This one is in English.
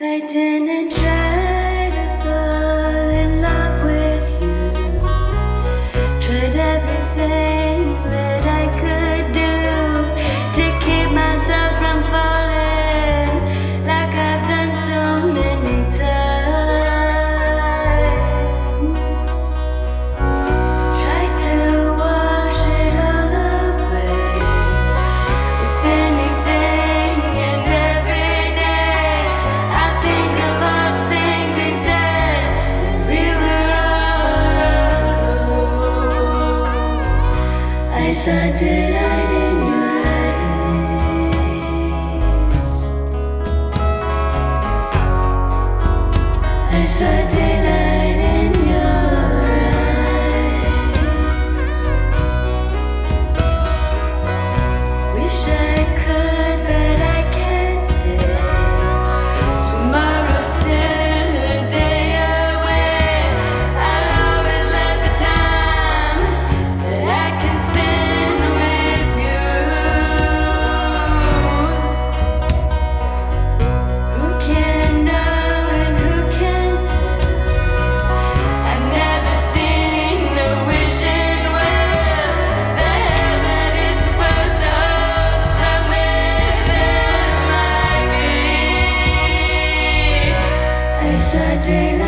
I didn't try. satellite in your eyes. I satellite. I did.